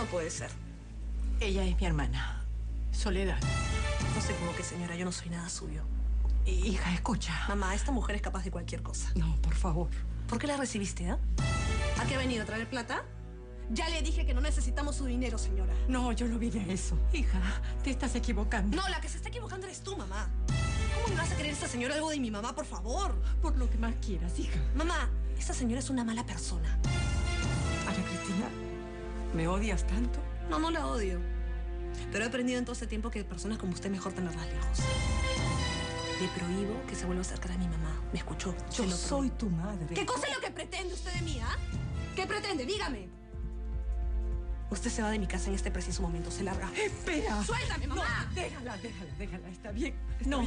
No puede ser. Ella es mi hermana, Soledad. No sé cómo que, señora, yo no soy nada suyo. Hija, escucha. Mamá, esta mujer es capaz de cualquier cosa. No, por favor. ¿Por qué la recibiste, ah? ¿A qué ha venido a traer plata? Ya le dije que no necesitamos su dinero, señora. No, yo no vine a eso. Hija, te estás equivocando. No, la que se está equivocando eres tú, mamá. ¿Cómo me vas a creer esta señora algo de mi mamá, por favor? Por lo que más quieras, hija. Mamá, esta señora es una mala persona. ¿Me odias tanto? No, no la odio. Pero he aprendido en todo este tiempo que personas como usted mejor tenerlas lejos. Le prohíbo que se vuelva a acercar a mi mamá. ¿Me escuchó? Yo soy tu madre. ¿Qué cosa es lo que pretende usted de mí, ah? ¿Qué pretende? Dígame. Usted se va de mi casa en este preciso momento. Se larga. ¡Espera! ¡Suéltame, mamá! No, déjala, déjala, déjala. Está bien. no,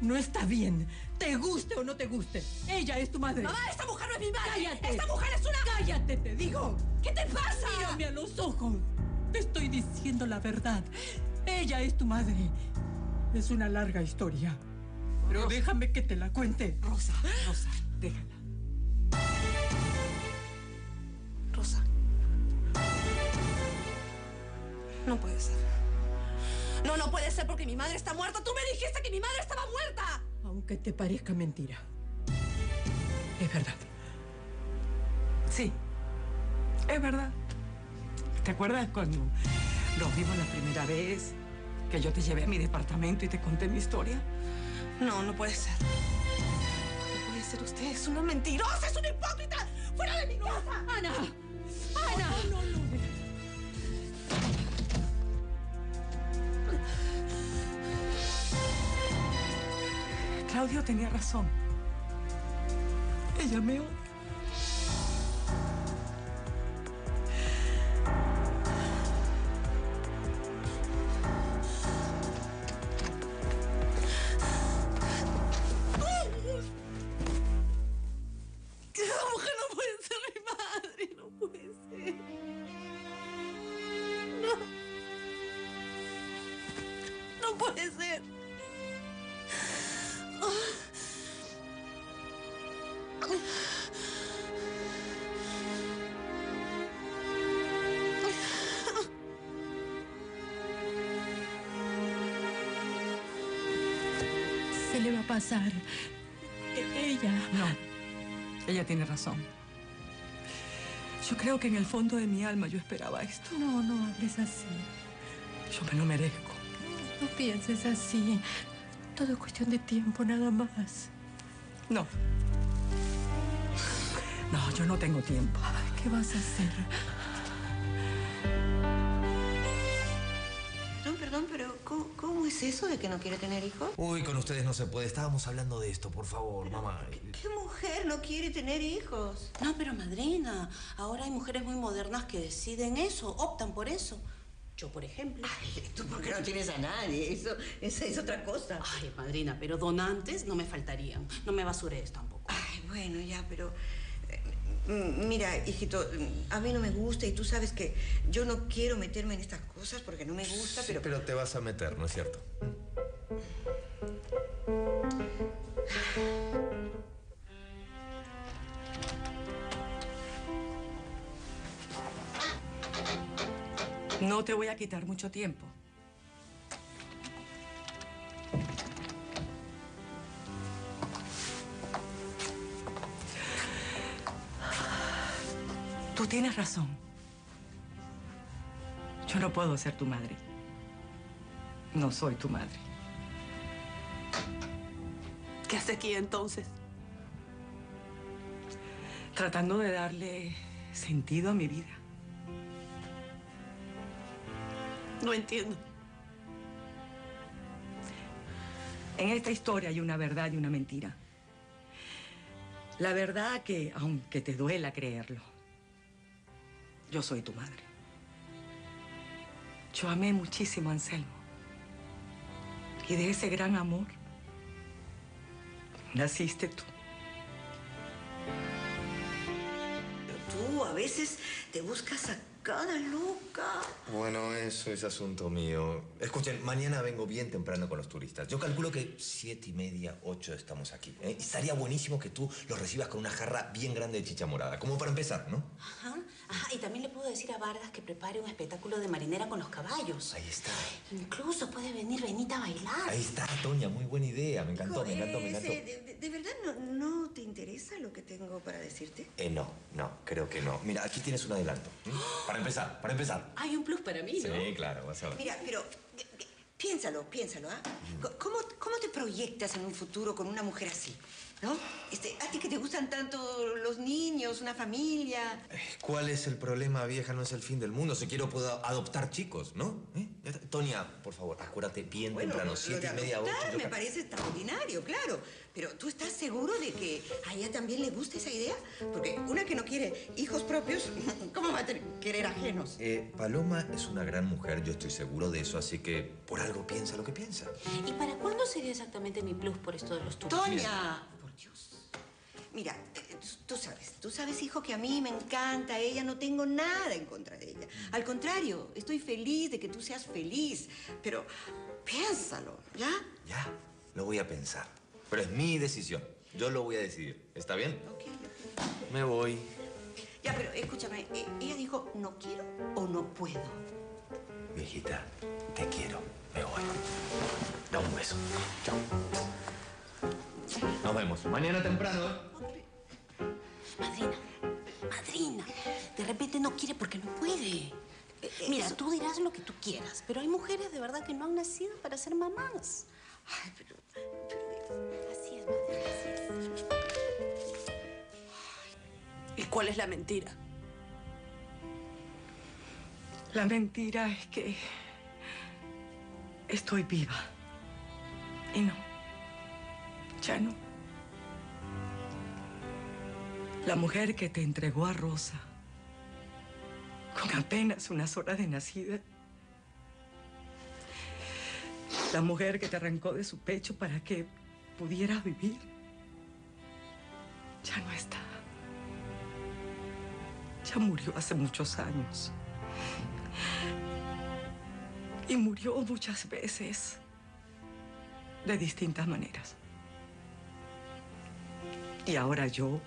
no está bien. Te guste o no te guste. Ella es tu madre. Mamá, esta mujer no es mi madre. ¡Cállate! ¡Esta mujer es una... ¡Cállate, te digo! ¿Qué te pasa? Mírame a los ojos. Te estoy diciendo la verdad. Ella es tu madre. Es una larga historia. Pero déjame que te la cuente. Rosa, Rosa, déjala. Rosa. No puede ser. No, no puede ser porque mi madre está muerta. Tú me dijiste que mi madre estaba muerta. Aunque te parezca mentira. Es verdad. Sí. Es verdad. ¿Te acuerdas cuando nos vimos la primera vez? Que yo te llevé a mi departamento y te conté mi historia. No, no puede ser. No puede ser usted. Es una mentirosa, es una hipócrita. ¡Fuera de mi casa! ¡Ana! ¡Ana! No, no, no. Claudio tenía razón. Ella me odia. Se le va a pasar. E- ella. No. Ella tiene razón. Yo creo que en el fondo de mi alma yo esperaba esto. No, no hables así. Yo me lo merezco. No pienses así. Todo es cuestión de tiempo, nada más. No. No, yo no tengo tiempo. ¿Qué vas a hacer? Perdón, perdón, pero ¿cómo, cómo es eso de que no quiere tener hijos? Uy, con ustedes no se puede. Estábamos hablando de esto, por favor, mamá. ¿Qué mujer no quiere tener hijos? No, pero madrina, ahora hay mujeres muy modernas que deciden eso, optan por eso. Yo, por ejemplo. Ay, ¿tú por qué no tienes a nadie? Eso, esa es otra cosa. Ay, madrina, pero donantes no me faltarían. No me basures tampoco. Ay, bueno, ya, pero... mm, Mira, hijito, mm, a mí no me gusta y tú sabes que yo no quiero meterme en estas cosas porque no me gusta, pero... Pero te vas a meter, ¿no es cierto? No te voy a quitar mucho tiempo. Tienes razón. Yo no puedo ser tu madre. No soy tu madre. ¿Qué hace aquí entonces? Tratando de darle sentido a mi vida. No entiendo. En esta historia hay una verdad y una mentira. La verdad que, aunque te duela creerlo, yo soy tu madre. Yo amé muchísimo a Anselmo. Y de ese gran amor naciste tú. Tú a veces te buscas a cada loca. Bueno, eso es asunto mío. Escuchen, mañana vengo bien temprano con los turistas. Yo calculo que siete y media, ocho estamos aquí. ¿eh? Y estaría buenísimo que tú los recibas con una jarra bien grande de chicha morada. Como para empezar, ¿no? Ajá. Ajá, y también le puedo decir a Vargas que prepare un espectáculo de marinera con los caballos. Ahí está. Incluso puede venir Benita a bailar. Ahí está, Toña, muy buena idea. Me encantó, me encantó, me encantó. De, de- de verdad no, no te interesa lo que tengo para decirte? Eh, no, no, creo que no. Mira, aquí tienes un adelanto. Para empezar, para empezar. Hay un plus para mí, ¿no? Sí, claro, vas a ver. Mira, pero piénsalo, piénsalo, ¿ah? Co- ¿Cómo, ¿Cómo te proyectas en un futuro con una mujer así? ¿No? Este, a ti que te gustan tanto los niños, una familia. Eh, ¿Cuál es el problema, vieja? No es el fin del mundo. Si quiero, puedo adoptar chicos, ¿no? ¿Eh? Toña, por favor, acuérdate bien temprano, lo siete de y media, ocho. me parece extraordinario, claro. Pero ¿tú estás seguro de que a ella también le gusta esa idea? Porque una que no quiere hijos propios, ¿cómo va a tener- querer ajenos? Eh, Paloma es una gran mujer, yo estoy seguro de eso, así que por algo piensa lo que piensa. ¿Y para cuándo sería exactamente mi plus por esto de los turistas? Toña, por Dios. Mira, tú sabes, tú sabes, hijo, que a mí me encanta ella, no tengo nada en contra de ella. Al contrario, estoy feliz de que tú seas feliz, pero piénsalo, ¿ya? Ya, lo voy a pensar. Pero es mi decisión. Yo lo voy a decidir. ¿Está bien? Ok, ok. Me voy. Ya, pero escúchame, eh, ella dijo, no quiero o no puedo. Viejita, te quiero. Me voy. Da un beso. Chao. Nos vemos. Mañana temprano, ¿eh? Madrina, madrina, de repente no quiere porque no puede. Mira, tú dirás lo que tú quieras, pero hay mujeres de verdad que no han nacido para ser mamás. Ay, pero... ¿Y cuál es la mentira? La mentira es que estoy viva. Y no, ya no. La mujer que te entregó a Rosa, con apenas unas horas de nacida. La mujer que te arrancó de su pecho para que pudieras vivir. Ya no está. Ya murió hace muchos años. Y murió muchas veces, de distintas maneras. Y ahora yo,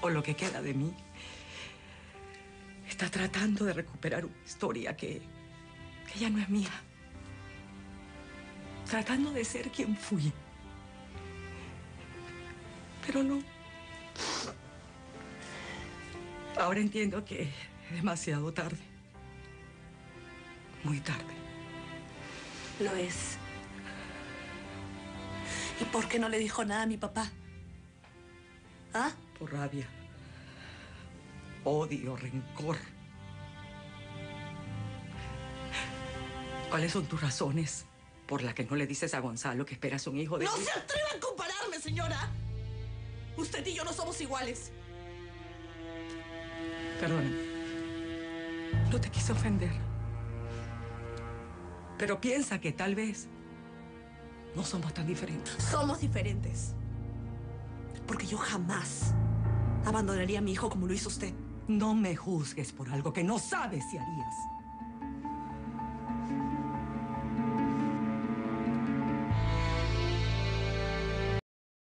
o lo que queda de mí, está tratando de recuperar una historia que, que ya no es mía. Tratando de ser quien fui. Pero no. Ahora entiendo que es demasiado tarde. Muy tarde. Lo es. ¿Y por qué no le dijo nada a mi papá? ¿Ah? Por rabia. Odio, rencor. ¿Cuáles son tus razones por las que no le dices a Gonzalo que esperas un hijo de ¡No se atreva a compararme, señora! Usted y yo no somos iguales. Perdóname. No te quise ofender. Pero piensa que tal vez no somos tan diferentes. Somos diferentes. Porque yo jamás abandonaría a mi hijo como lo hizo usted. No me juzgues por algo que no sabes si harías.